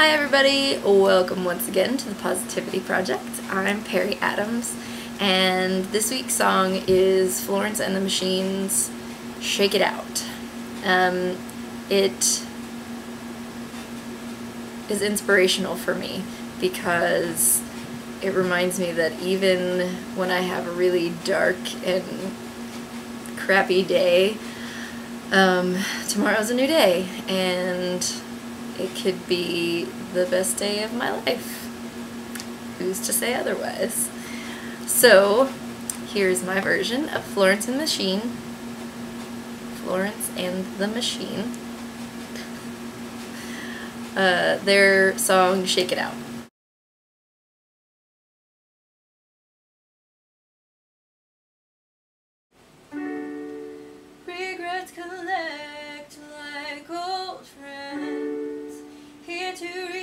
Hi everybody, welcome once again to the Positivity Project. I'm Parry Adams and this week's song is Florence and the Machine's Shake It Out. Um, it is inspirational for me because it reminds me that even when I have a really dark and crappy day, um, tomorrow's a new day and it could be the best day of my life. Who's to say otherwise? So, here's my version of Florence and the Machine. Florence and the Machine. Uh, their song Shake It Out. Regrets collect like old friends, to